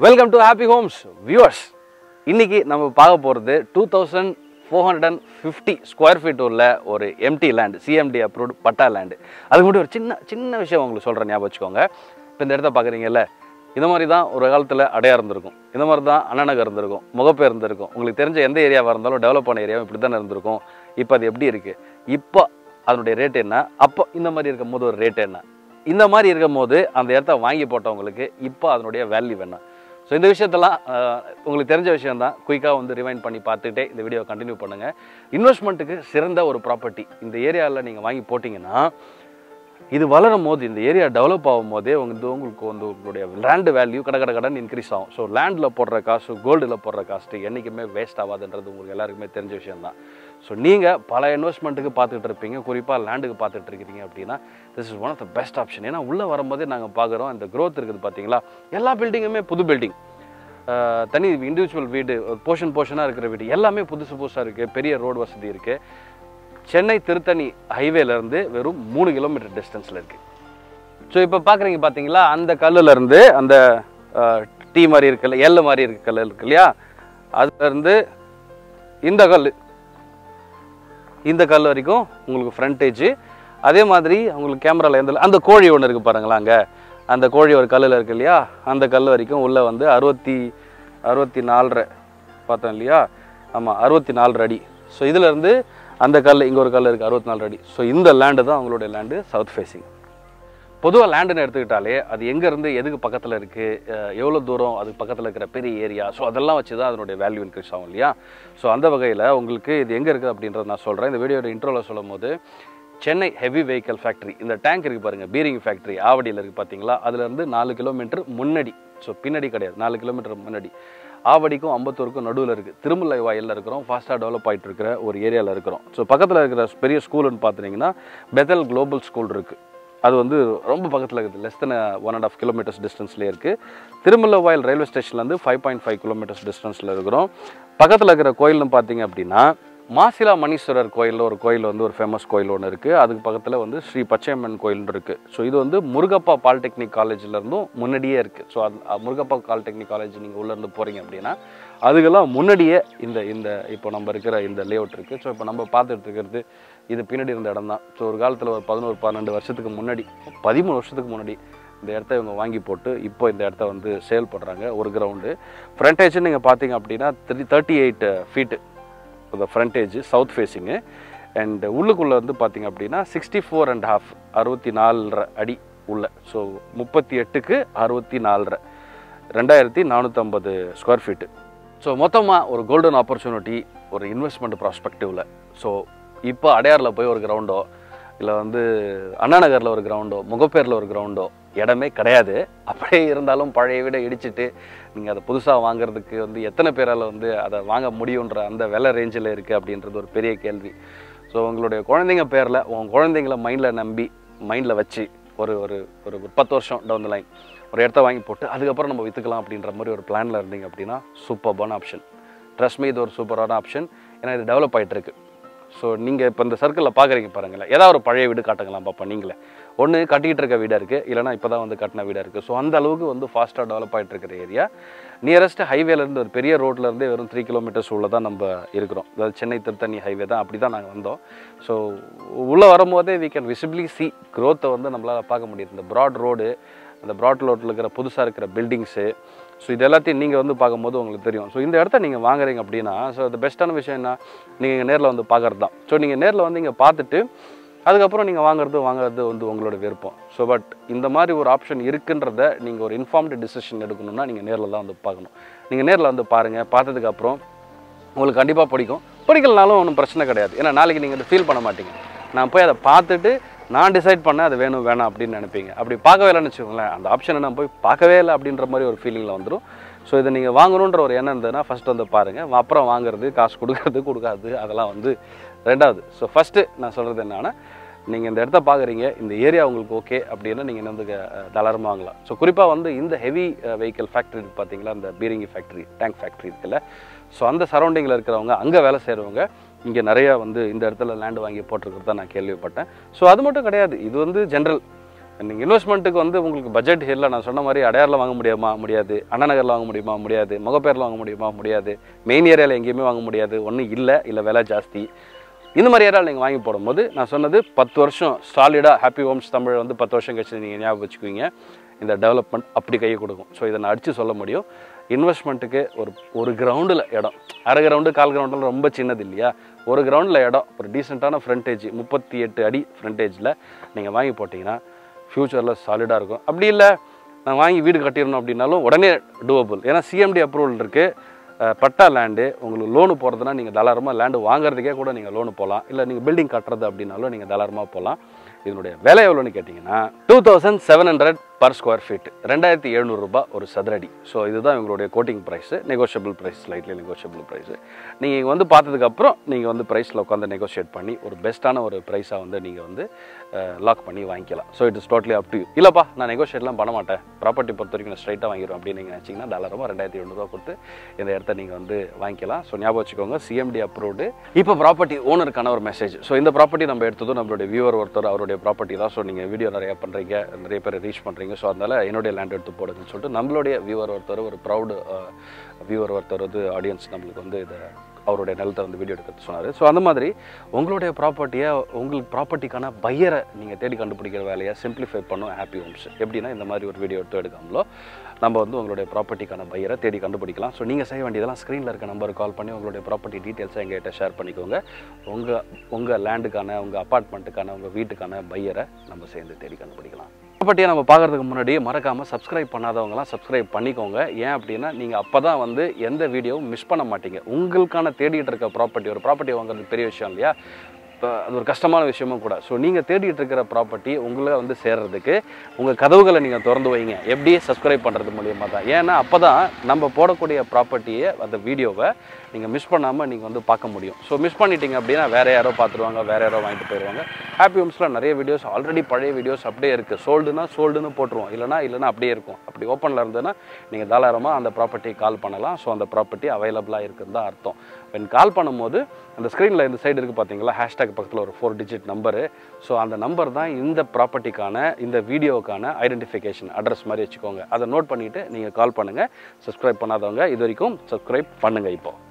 Welcome to Happy Homes viewers இன்னைக்கு நம்ம பார்க்க போகிறது two thousand four hundred and fifty square feet உள்ள ஒரு empty land CMD approved patta land அதுக்கு முன்னாடி ஒரு சின்ன சின்ன விஷயம் உங்களுக்கு சொல்கிறேன் ஞாபகம் வச்சுக்கோங்க. இப்போ இந்த இடத்த பார்க்குறீங்கல்ல இந்த மாதிரி தான் ஒரு காலத்தில் அடையா இருந்திருக்கும். இந்த மாதிரி தான் அண்ணனகர் இருந்திருக்கும் முகப்பே இருந்திருக்கும். உங்களுக்கு தெரிஞ்ச எந்த ஏரியாவாக இருந்தாலும் டெவலப் ஆன ஏரியாவும் இப்படி தானே இருந்திருக்கும். இப்போ அது எப்படி இருக்குது இப்போ அதனுடைய ரேட் என்ன? அப்போ இந்த மாதிரி இருக்கும் போது ஒரு ரேட் என்ன? இந்த மாதிரி இருக்கும் போது அந்த இடத்த வாங்கி போட்டவங்களுக்கு இப்போ அதனுடைய வேல்யூ என்ன? ஸோ இந்த விஷயத்தெல்லாம் உங்களுக்கு தெரிஞ்ச விஷயம் தான் குயிக்காக வந்து ரிவைண்ட் பண்ணி பார்த்துட்டே இந்த வீடியோ கண்டினியூ பண்ணுங்கள் இன்வெஸ்ட்மெண்ட்டுக்கு சிறந்த ஒரு ப்ராப்பர்ட்டி இந்த ஏரியாவில் நீங்கள் வாங்கி போட்டிங்கன்னா இது வளரும் போது இந்த ஏரியா டெவலப் ஆகும் போதே வந்து உங்களுக்கு வந்து உங்களுடைய லேண்டு வேல்யூ கட கட கடன் இன்க்ரீஸ் ஆகும். ஸோ லேண்டில் போடுற காசு கோல்டில் போடுற காஸ்ட்டு என்றைக்குமே வேஸ்ட் ஆகாதுன்றது உங்களுக்கு எல்லாருக்குமே தெரிஞ்ச விஷயம் தான் ஸோ நீங்கள் பல இன்வெஸ்ட்மெண்ட்டுக்கு பார்த்துட்டு இருப்பீங்க. குறிப்பாக லேண்டுக்கு பார்த்துட்டு இருக்கிறீங்க அப்படின்னா this is one of the best option ஏன்னா உள்ளே வரும்போதே நாங்கள் பார்க்குறோம் இந்த க்ரோத் இருக்குது பார்த்தீங்களா? எல்லா பில்டிங்குமே புது பில்டிங் தனி இண்டிவிஜுவல் வீடு போர்ஷன் போர்ஷனாக இருக்கிற வீடு எல்லாமே புதுசு புதுசாக இருக்குது பெரிய ரோடு வசதி இருக்குது சென்னை திருத்தணி ஹைவேலேருந்து வெறும் மூணு கிலோமீட்டர் டிஸ்டன்ஸில் இருக்குது ஸோ இப்போ பார்க்குறீங்க பார்த்தீங்களா? அந்த கல்லுலேருந்து அந்த டீ மாதிரி இருக்குல்ல எல் மாதிரி இருக்க கல் இருக்கு இல்லையா? அதுலேருந்து இந்த கல் இந்த கல் வரைக்கும் உங்களுக்கு ஃப்ரண்டேஜ் அதே மாதிரி உங்களுக்கு கேமராவில் எந்த அந்த கோழி ஒன்று இருக்குது பாருங்களா அங்கே. அந்த கோழி ஒரு கல்லில் இருக்கு இல்லையா? அந்த கல் வரைக்கும் உள்ளே வந்து அறுபத்தி அறுபத்தி நாலரை பார்த்தோம் இல்லையா? ஆமாம் அறுபத்தி நாலரை அடி ஸோ இதிலேருந்து அந்த கல் இங்கே ஒரு கல் இருக்குது அறுபத்தி நாலு அடி. ஸோ இந்த லேண்டு தான் அவங்களுடைய லேண்டு சவுத் ஃபேஸிங் பொதுவாக லேண்டுன்னு எடுத்துக்கிட்டாலே அது எங்கேருந்து எதுக்கு பக்கத்தில் இருக்குது எவ்வளோ தூரம் அதுக்கு பக்கத்தில் இருக்கிற பெரிய ஏரியா ஸோ அதெல்லாம் வச்சு தான் அதனுடைய வேல்யூ இன்க்ரீஸ் ஆகும் இல்லையா? ஸோ அந்த வகையில் உங்களுக்கு இது எங்கே இருக்குது அப்படின்றத நான் சொல்கிறேன் இந்த வீடியோட இன்ட்ரோவில் சொல்லும் போது சென்னை ஹெவி வெஹிக்கல் ஃபேக்ட்ரி இந்த டேங்க் இருக்குது பாருங்கள் பீரிங் ஃபேக்ட்ரி ஆவடியில் இருக்குது பார்த்தீங்களா அதுலேருந்து நாலு கிலோமீட்டர் முன்னாடி. ஸோ பின்னாடி கிடையாது நாலு கிலோமீட்டர் முன்னாடி. ஆவடிக்கும் அம்பத்தூருக்கும் நடுவில் இருக்குது திருமலை வாயிலில் இருக்கிறோம் ஃபாஸ்ட்டாக டெவலப் ஆகிட்டு இருக்கிற ஒரு ஏரியாவில் இருக்கிறோம். ஸோ பக்கத்தில் இருக்கிற பெரிய ஸ்கூலுன்னு பார்த்துட்டிங்கன்னா பெதல் குளோபல் ஸ்கூல் இருக்குது அது வந்து ரொம்ப பக்கத்தில் இருக்குது. Less than one and half kilometres டிஸ்டன்ஸ்லேயே இருக்குது திருமலவாயில் ரயில்வே ஸ்டேஷன்லேருந்து ஃபைவ் பாயிண்ட் ஃபைவ் கிலோமீட்டர்ஸ் டிஸ்டன்ஸில் இருக்கிறோம். பக்கத்தில் இருக்கிற கோயில்னு பார்த்தீங்க அப்படின்னா மாசிலா மணீஸ்வரர் கோயிலில் ஒரு கோயில் வந்து ஒரு ஃபேமஸ் கோயில் ஒன்று இருக்குது அதுக்கு பக்கத்தில் வந்து ஸ்ரீ பச்சையம்மன் கோயில்னு இருக்குது ஸோ இது வந்து முருகப்பா பாலிடெக்னிக் காலேஜ்லேருந்தும் முன்னாடியே இருக்குது ஸோ அது முருகப்பா பாலிடெக்னிக் காலேஜ் நீங்கள் உள்ளேருந்து போகிறீங்க அப்படின்னா அதுக்கெல்லாம் முன்னாடியே இந்த இந்த இப்போ நம்ம இருக்கிற இந்த லேஅவுட் இருக்குது ஸோ இப்போ நம்ம பார்த்துட்டு இருக்கிறது இது பின்னாடி இருந்த இடம் தான் ஸோ ஒரு காலத்தில் ஒரு பதினோரு பன்னெண்டு வருஷத்துக்கு முன்னாடி பதிமூணு வருஷத்துக்கு முன்னாடி இந்த இடத்த இவங்க வாங்கி போட்டு இப்போ இந்த இடத்த வந்து சேல் பண்ணுறாங்க ஒரு கிரவுண்டு ஃப்ரண்டேஜ்னு நீங்கள் பார்த்தீங்க அப்படின்னா த்ரீ தேர்ட்டி எயிட் ஃபீட்டு இந்த ஃப்ரண்டேஜ் சவுத் ஃபேஸிங்கு அண்ட் உள்ளுக்குள்ளே வந்து பார்த்தீங்க அப்படின்னா சிக்ஸ்டி ஃபோர் அண்ட் ஹாஃப் அறுபத்தி நாலரை அடி உள்ள. ஸோ முப்பத்தி எட்டுக்கு அறுபத்தி நாலரை. ரெண்டாயிரத்தி நானூற்றம்பது ஸ்கொயர் ஃபீட்டு ஸோ மொத்தமாக ஒரு கோல்டன் ஆப்பர்ச்சுனிட்டி ஒரு இன்வெஸ்ட்மெண்ட் ப்ராஸ்பெக்டிவில் ஸோ இப்போ அடையாரில் போய் ஒரு கிரவுண்டோ இல்லை வந்து அண்ணா நகரில் ஒரு கிரவுண்டோ முகப்பேரில் ஒரு கிரவுண்டோ இடமே கிடையாது. அப்படியே இருந்தாலும் பழைய விட இடிச்சிட்டு நீங்கள் அதை புதுசாக வாங்குறதுக்கு வந்து எத்தனை பேரால் வந்து அதை வாங்க முடியுன்ற அந்த விலை ரேஞ்சில் இருக்குது அப்படின்றது ஒரு பெரிய கேள்வி. ஸோ உங்களுடைய குழந்தைங்க பேரில் உங்கள் குழந்தைங்கள மைண்டில் நம்பி மைண்டில் வச்சு ஒரு ஒரு ஒரு பத்து வருஷம் டவுன் த லைன் ஒரு இடத்த வாங்கி போட்டு அதுக்கப்புறம் நம்ம விற்றுக்கலாம் அப்படின்ற மாதிரி ஒரு பிளானில் இருந்தீங்க அப்படின்னா சூப்பர்பான ஆப்ஷன் ட்ரஸ்ட் மீ இது ஒரு சூப்பரான ஆப்ஷன் ஏன்னா இது டெவலப் ஆகிட்டு இருக்குது ஸோ நீங்கள் இப்போ இந்த சர்க்கிளில் பார்க்குறீங்க பாருங்களேன். ஏதாவது ஒரு பழைய வீடு காட்டுங்களாம் பார்ப்போம் நீங்களே. ஒன்று கட்டிக்கிட்டு இருக்க வீடாக இருக்குது இல்லைனா இப்போ தான் வந்து கட்டின வீடாக இருக்குது ஸோ அந்த அளவுக்கு வந்து ஃபாஸ்ட்டாக டெவலப் ஆகிட்டு இருக்கிற ஏரியா நியரஸ்ட் ஹைவேலேருந்து ஒரு பெரிய ரோட்லேருந்தே வெறும் த்ரீ கிலோமீட்டர்ஸ் உள்ள தான் நம்ம இருக்கிறோம். அதாவது சென்னை திருத்தணி ஹைவே தான் அப்படி தான் நாங்கள் வந்தோம். ஸோ உள்ளே வரும்போதே வி கேன் விசிபிளி சி க்ரோத்தை வந்து நம்மளால் பார்க்க முடியுது. இந்த ப்ராட் ரோடு அந்த ப்ராட் ரோட்டில் இருக்கிற புதுசாக இருக்கிற பில்டிங்ஸு ஸோ இது எல்லாத்தையும் நீங்கள் வந்து பார்க்கும்போது உங்களுக்கு தெரியும். ஸோ இந்த இடத்த நீங்கள் வாங்குறீங்க அப்படின்னா ஸோ அது பெஸ்ட்டான விஷயம் என்ன? நீங்கள் நேரில் வந்து பார்க்கறது தான் ஸோ நீங்கள் நேரில் வந்து இங்கே பார்த்துட்டு அதுக்கப்புறம் நீங்கள் வாங்குறது வாங்குறது வந்து உங்களோட விருப்பம். ஸோ பட் இந்த மாதிரி ஒரு ஆப்ஷன் இருக்குன்றத நீங்கள் ஒரு இன்ஃபார்ம்டு டிசிஷன் எடுக்கணும்னா நீங்கள் நேரில் தான் வந்து பார்க்கணும். நீங்கள் நேரில் வந்து பாருங்கள் பார்த்ததுக்கப்புறம் உங்களுக்கு கண்டிப்பாக பிடிக்கும். பிடிக்கலனாலும் ஒன்றும் பிரச்சனை கிடையாது. ஏன்னா நாளைக்கு நீங்கள் அதை ஃபீல் பண்ண மாட்டீங்க. நான் போய் அதை பார்த்துட்டு நான் டிசைட் பண்ண அது வேணும் வேணாம் அப்படின்னு நினைப்பீங்க. அப்படி பார்க்கவே இல்லைன்னு வச்சுக்கோங்களேன். அந்த ஆப்ஷனை நான் போய் பார்க்கவே இல்லை அப்படின்ற மாதிரி ஒரு ஃபீலிங்கில் வந்துடும் ஸோ இதை நீங்கள் வாங்கணுன்ற ஒரு எண்ணம் இருந்ததுன்னா ஃபஸ்ட் வந்து பாருங்கள் அப்புறம் வாங்குறது காசு கொடுக்கறது கொடுக்காது அதெல்லாம் வந்து ரெண்டாவது. ஸோ ஃபஸ்ட்டு நான் சொல்கிறது என்னென்னா நீங்கள் இந்த இடத்த பார்க்குறீங்க இந்த ஏரியா உங்களுக்கு ஓகே அப்படின்னா நீங்கள் வந்து தளரமாக வாங்கலாம். ஸோ குறிப்பாக வந்து இந்த ஹெவி வெஹிக்கல் ஃபேக்ட்ரி பார்த்தீங்களா இந்த பீரிங்கி ஃபேக்ட்ரி டேங்க் ஃபேக்ட்ரி இருக்குல்ல. ஸோ அந்த சரௌண்டிங்கில் இருக்கிறவங்க அங்கே வேலை செய்கிறவங்க இங்கே நிறையா வந்து இந்த இடத்துல லேண்டு வாங்கி போட்டிருக்கிறதா நான் கேள்விப்பட்டேன். ஸோ அது மட்டும் கிடையாது. இது வந்து ஜென்ரல் நீங்கள் இன்வெஸ்ட்மெண்ட்டுக்கு வந்து உங்களுக்கு பட்ஜெட் இல்லை நான் சொன்ன மாதிரி அடையாரில் வாங்க முடியுமா? முடியாது. அண்ணா நகரில் வாங்க முடியுமா? முடியாது. முகப்பேரில் வாங்க முடியுமா? முடியாது. மெயின் ஏரியாவில் எங்கேயுமே வாங்க முடியாது. ஒன்றும் இல்லை இல்லை விலை ஜாஸ்தி. இந்த மாதிரி ஏரியாவில் நீங்கள் வாங்கி போடும்போது நான் சொன்னது பத்து வருஷம் சாலிடாக ஹாப்பி ஹோம்ஸ் தமிழ் வந்து பத்து வருஷம் கழிச்சு நீங்கள் ஞாபகம் வச்சுக்குவீங்க. இந்த டெவலப்மெண்ட் அப்படி கையை கொடுக்கும். ஸோ இதை நான் அடித்து சொல்ல முடியும். இன்வெஸ்ட்மெண்ட்டுக்கு ஒரு ஒரு கிரவுண்டில் இடம். அரை கிரவுண்டு கால் கிரவுண்டில் ரொம்ப சின்னது இல்லையா? ஒரு கிரவுண்டில் இடம் ஒரு டீசெண்டான ஃப்ரண்டேஜ் முப்பத்தி எட்டு அடி ஃப்ரண்டேஜில் நீங்கள் வாங்கி போட்டிங்கன்னா ஃப்யூச்சரில் சாலிடாக இருக்கும். அப்படி இல்லை நான் வாங்கி வீடு கட்டிடணும் அப்படின்னாலும் உடனே டூவபிள் ஏன்னா சிஎம்டி அப்ரூவல் இருக்குது பட்டா லேண்டு உங்களுக்கு லோனு போகிறதுனா நீங்கள் தாராளமாக லேண்டு வாங்குறதுக்கே கூட நீங்கள் லோனு போகலாம் இல்லை நீங்கள் பில்டிங் கட்டுறது அப்படின்னாலும் நீங்கள் தாராளமாக போகலாம் இதனுடைய விலை எவ்வளோன்னு கேட்டிங்கன்னா two thousand seven hundred per square feet ரெண்டாயிரத்தி எழுநூறுரூபா ஒரு சதுரடி. ஸோ இதுதான் இவங்களுடைய quoting price negotiable price slightly negotiable price நீங்கள் இங்கே வந்து பார்த்ததுக்கப்புறம் நீங்கள் வந்து ப்ரைஸில் உட்காந்து நெகோஷியேட் பண்ணி ஒரு பெஸ்ட்டான ஒரு ப்ரைஸாக வந்து நீங்கள் வந்து லாக் பண்ணி வாங்கிக்கலாம். So it is totally up to you இல்லைப்பா நான் நெகோஷியேட்லாம் பண்ண மாட்டேன். ப்ராப்பர்ட்டி பொறுத்த வரைக்கும் நான் ஸ்ட்ரைட்டாக வாங்கிடுவேன் அப்படின்னு நீங்கள் நினச்சிங்கன்னா டாலரமாக ரெண்டாயிரத்தி எழுநூறுவா கொடுத்து இந்த இடத்த நீங்கள் வந்து வாங்கிக்கலாம். ஸோ ஞாபகம் வச்சுக்கோங்க சிஎம்டி அப்ரூவ்டு இப்போ ப்ராப்பர்ட்டி ஓனருக்கான ஒரு மெசேஜ் ஸோ இந்த ப்ராப்பர்ட்டி நம்ம எடுத்ததும் நம்மளுடைய வியூவர் ஒருத்தர் அவருடைய ப்ராப்பர்ட்டி தான். ஸோ நீங்கள் வீடியோ நிறையா பண்ணுறீங்க நிறைய பேர் ரீச் பண்ணுறீங்க ஸோ அதனால் என்னுடைய லேண்ட் எடுத்து போடுங்கன்னு சொல்லிட்டு நம்மளுடைய வியூவர் ஒருத்தர் ஒரு ப்ரௌடு வியூவர் ஒருத்தர் வந்து ஆடியன்ஸ் நம்மளுக்கு வந்து இதை அவருடைய நிலத்தை வந்து வீடியோ எடுக்கிறது சொன்னார். ஸோ அந்த மாதிரி உங்களுடைய ப்ராப்பர்ட்டியை உங்களுக்கு ப்ராப்பர்ட்டிக்கான பையரை நீங்கள் தேடி கண்டுபிடிக்கிற வேலையை சிம்பிளிஃபை பண்ணும் ஹாப்பி ஹோம்ஸ் எப்படின்னா இந்த மாதிரி ஒரு வீடியோ எடுத்து எடுக்காமலோ நம்ம வந்து உங்களுடைய ப்ராப்பர்ட்டிக்கான பையரை தேடி கண்டுபிடிக்கலாம். ஸோ நீங்கள் செய்ய வேண்டியதெல்லாம் ஸ்க்ரீனில் இருக்க நம்பருக்கு கால் பண்ணி உங்களுடைய ப்ராப்பர்ட்டி டீட்டெயில்ஸை எங்ககிட்ட ஷேர் பண்ணிக்கோங்க. உங்கள் உங்கள் லேண்டுக்கான உங்கள் அப்பார்ட்மெண்ட்டுக்கான உங்கள் வீட்டுக்கான பையரை நம்ம சேர்ந்து தேடி கண்டுபிடிக்கலாம். ப்ராப்பர்ட்டியை நம்ம பார்க்குறதுக்கு முன்னாடி மறக்காமல் சப்ஸ்கிரைப் பண்ணாதவங்களாம் சப்ஸ்கிரைப் பண்ணிக்கோங்க. ஏன் அப்படின்னா நீங்கள் அப்போ தான் வந்து எந்த வீடியோவும் மிஸ் பண்ண மாட்டீங்க. உங்களுக்கான தேடிட்டு இருக்க ப்ராப்பர்ட்டி ஒரு ப்ராப்பர்ட்டி வாங்குறது பெரிய விஷயம் இல்லையா? அது ஒரு கஷ்டமான விஷயமும் கூட. ஸோ நீங்கள் தேடிட்டு இருக்கிற ப்ராப்பர்ட்டி உங்களை வந்து சேர்றதுக்கு உங்கள் கதவுகளை நீங்கள் திறந்து வைங்க. எப்படி சப்ஸ்கிரைப் பண்ணுறது மூலியமாக தான். ஏன்னா அப்போ தான் நம்ம போடக்கூடிய ப்ராப்பர்ட்டியை அந்த வீடியோவை நீங்கள் மிஸ் பண்ணாமல் நீங்கள் வந்து பார்க்க முடியும். ஸோ மிஸ் பண்ணிட்டீங்க அப்படின்னா வேறு யாரோ பார்த்துருவாங்க வேறு யாரோ வாங்கிட்டு போயிடுவாங்க ஹாப்பி ஹோம்ஸில் நிறைய வீடியோஸ் ஆல்ரெடி பழைய வீடியோஸ் அப்படியே இருக்குது சோல்டுனா சோல்டுன்னு போட்டுருவோம். இல்லைனா இல்லைனா அப்படியே இருக்கும். அப்படி ஓப்பனில் இருந்ததுன்னா நீங்கள் தாராளமாக அந்த ப்ராப்பர்ட்டியை கால் பண்ணலாம். ஸோ அந்த ப்ராப்பர்ட்டி அவைலபிளாக இருக்குன்னு தான் அர்த்தம். வென் கால் பண்ணும்போது அந்த ஸ்க்ரீனில் இந்த சைடு இருக்குது பார்த்தீங்களா? ஹேஷ்டாக் பக்கத்தில் ஒரு ஃபோர் டிஜிட் நம்பரு ஸோ அந்த நம்பர் தான் இந்த ப்ராப்பர்ட்டிக்கான இந்த வீடியோவுக்கான ஐடென்டிஃபிகேஷன் அட்ரஸ் மாதிரி வச்சுக்கோங்க. அதை நோட் பண்ணிவிட்டு நீங்கள் கால் பண்ணுங்கள் சப்ஸ்கிரைப் பண்ணாதவங்க இது வரைக்கும் சப்ஸ்கிரைப் பண்ணுங்கள் இப்போது